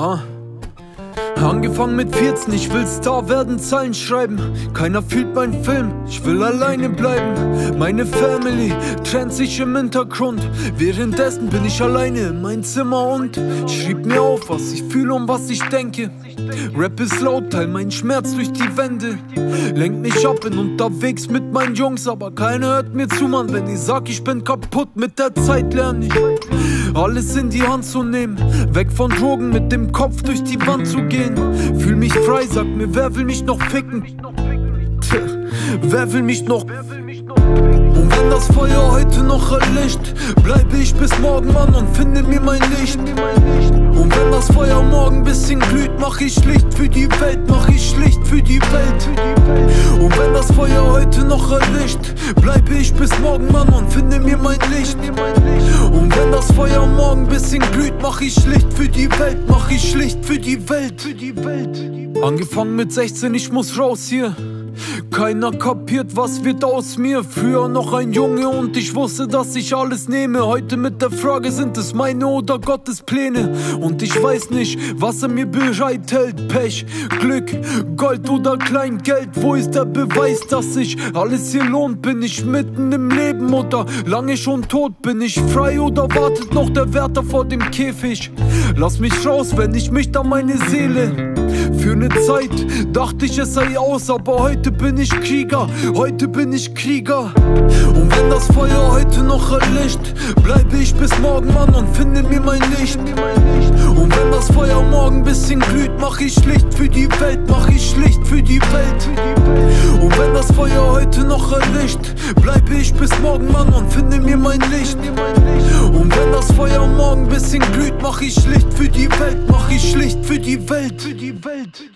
Huh? Angefangen mit 14, ich will Star werden, Zeilen schreiben. Keiner fühlt meinen Film, ich will alleine bleiben. Meine Family trennt sich im Hintergrund. Währenddessen bin ich alleine in mein Zimmer und schrieb mir auf, was ich fühle und was ich denke. Rap ist laut, teil mein Schmerz durch die Wände. Lenk mich ab, bin unterwegs mit meinen Jungs, aber keiner hört mir zu, Mann. Wenn ich sag, ich bin kaputt, mit der Zeit lerne ich. Alles in die Hand zu nehmen, weg von Drogen, mit dem Kopf durch die Wand zu gehen. Fühl mich frei, sag mir, wer will mich noch ficken? Tja, wer will mich noch? Und wenn das Feuer heute noch erlischt, bleibe ich bis morgen, Mann, und finde mir mein Licht. Und wenn das Feuer morgen bisschen glüht, mach ich Licht für die Welt, mach ich Licht für die Welt. Wenn das Feuer heute noch erlischt, bleibe ich bis morgen, Mann, und finde mir mein Licht. Und wenn das Feuer morgen bisschen glüht, mach ich Licht für die Welt, mach ich Licht für die Welt. Angefangen mit 16, ich muss raus hier. Keiner kapiert, was wird aus mir. Früher noch ein Junge und ich wusste, dass ich alles nehme. Heute mit der Frage, sind es meine oder Gottes Pläne? Und ich weiß nicht, was er mir bereithält. Pech, Glück, Gold oder Kleingeld. Wo ist der Beweis, dass sich alles hier lohnt? Bin ich mitten im Leben oder lange schon tot? Bin ich frei oder wartet noch der Wärter vor dem Käfig? Lass mich raus, wenn ich mich da meine Seele. Für ne Zeit dachte ich, es sei aus, aber heute bin ich Krieger, heute bin ich Krieger. Und wenn das Feuer heute noch erlischt, bleibe ich bis morgen, Mann, und finde mir mein Licht. Und wenn das Feuer morgen bisschen glüht, mach ich Licht für die Welt, mach ich Licht für die Welt. Heute noch erlischt, bleibe ich bis morgen, Mann, und finde mir mein Licht. Und wenn das Feuer morgen bisschen glüht, mach ich Licht für die Welt, mach ich Licht für die Welt. Für die Welt.